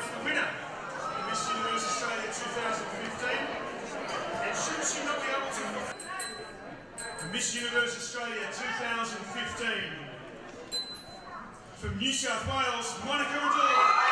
for the winner of Miss Universe Australia 2015. And should she not be able to... Miss Universe Australia 2015 from New South Wales, Monika Adore.